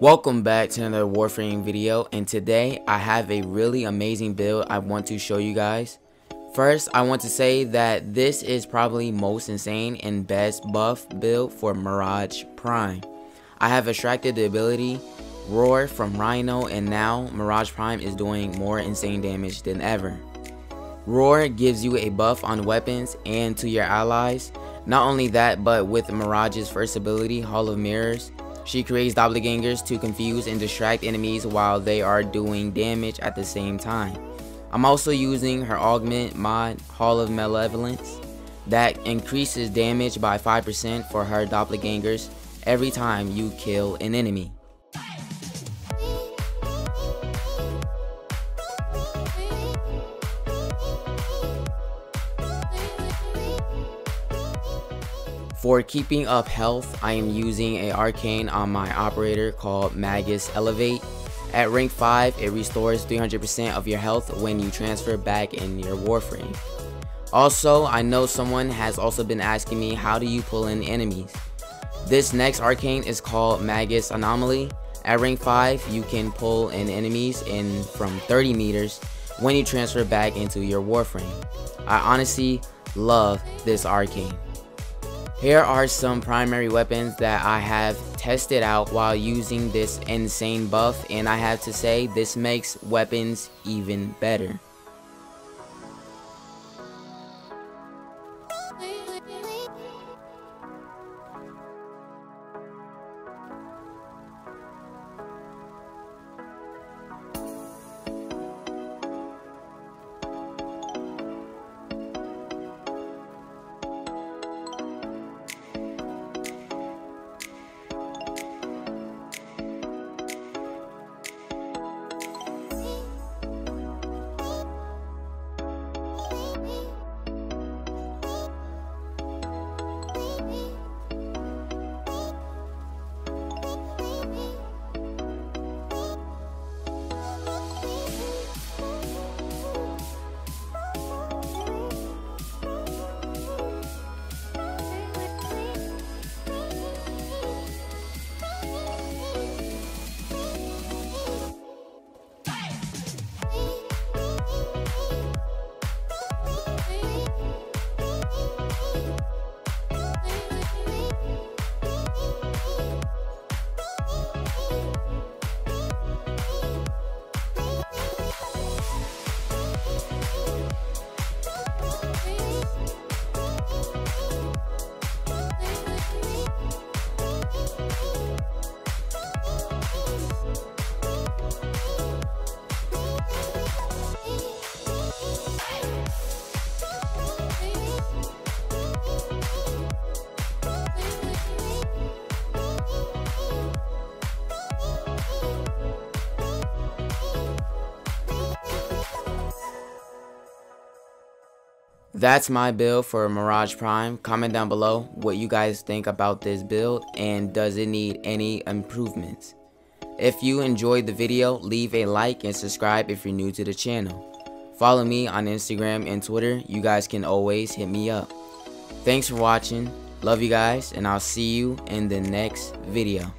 Welcome back to another Warframe video and today I have a really amazing build I want to show you guys. First I want to say that this is probably most insane and best buff build for Mirage Prime. I have extracted the ability Roar from Rhino and now Mirage Prime is doing more insane damage than ever. Roar gives you a buff on weapons and to your allies. Not only that but with Mirage's first ability Hall of Mirrors she creates doppelgangers to confuse and distract enemies while they are doing damage at the same time. I'm also using her augment mod Hall of Malevolence that increases damage by 5% for her doppelgangers every time you kill an enemy. For keeping up health, I am using a arcane on my operator called Magus Elevate. At rank 5, it restores 300% of your health when you transfer back in your Warframe. Also, I know someone has also been asking me how do you pull in enemies. This next arcane is called Magus Anomaly. At rank 5, you can pull in enemies in from 30 meters when you transfer back into your Warframe. I honestly love this arcane. Here are some primary weapons that I have tested out while using this insane buff and I have to say this makes weapons even better. That's my build for Mirage Prime. Comment down below what you guys think about this build and does it need any improvements. If you enjoyed the video, leave a like and subscribe if you're new to the channel. Follow me on Instagram and Twitter. You guys can always hit me up. Thanks for watching. Love you guys and I'll see you in the next video.